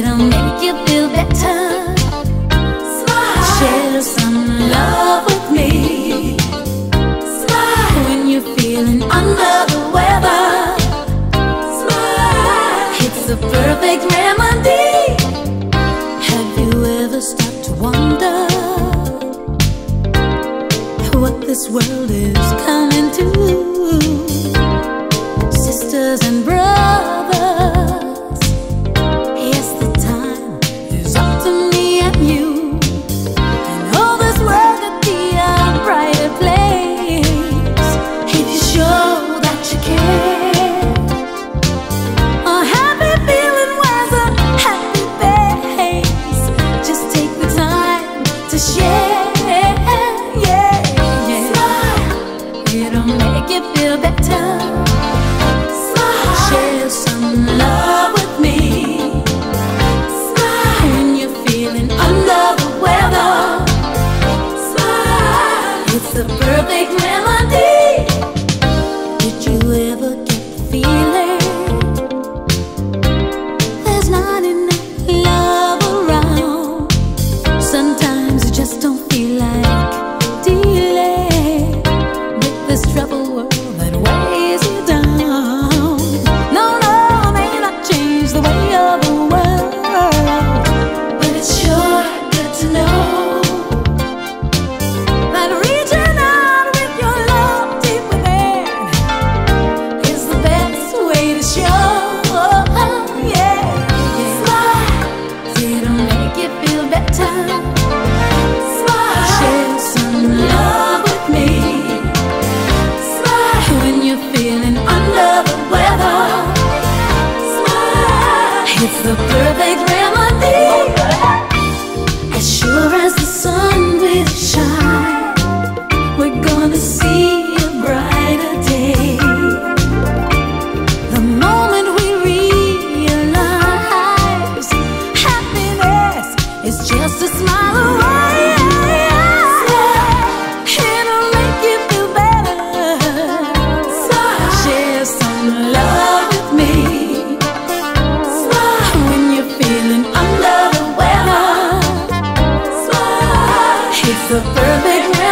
It'll make you feel better. Smile. Share some love with me. Smile. When you're feeling under the weather. Smile. It's the perfect remedy. Have you ever stopped to wonder What this world is this, yeah, yeah, yeah. Smile. It'll make you feel better. Smile. Share some love with me. Smile. When you're feeling under the weather. Smile. It's the perfect way.